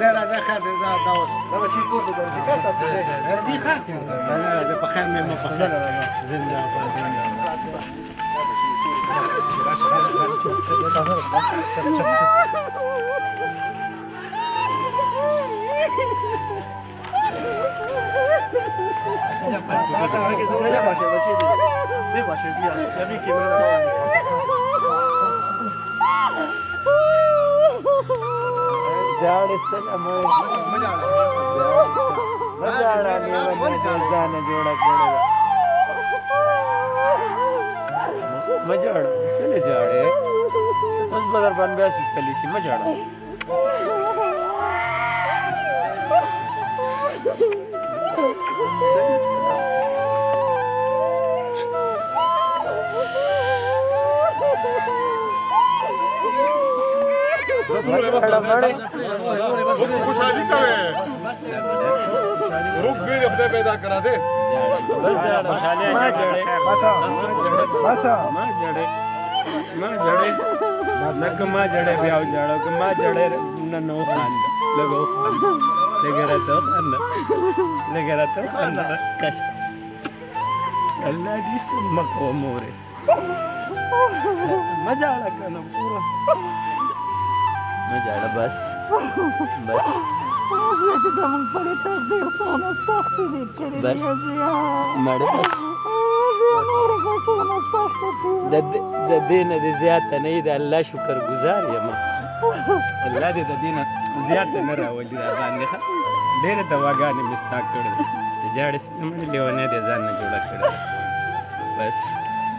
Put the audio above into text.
زه راځه خیر دی زه دا اوس دا چې کور ته درځي ښه تاسو دی درځي ښه دا راځه په خیر مې مو په خیر راځه زنده باد زنده باد 这把学，这把学，这把学弟啊，前面给我。जाड़ से अमर मजा आ रहा है मजा ने जोड़ा छोड़ेगा मजा आ चले जा रहे उस बदर बन बस चली सी मजा आ Thank you. خوشحالی کوي روح زیر خدای پیدا کرا دے ما جړې بس ما جړې ما جړې لکه ما جړې بیا او جړو که ما جړې نه نو خان لګو خان لګره ته خان لګره ته خان کش الله دې سمکو مورې مجا لکنه پورا مه ژاړه بس بس زموږ پرې ته ډېر سونه سختې دي کړې بس مړه بس د دې نه دې زیاته نه یې د الله شکر ګزار یم الله دې د دې نه زیاته نه راولي را باندې ښه ډېرې دواګانې مې ستا کړې ته ژاړې سپېمړې لیونی دې ځان نه جوړه کړې بس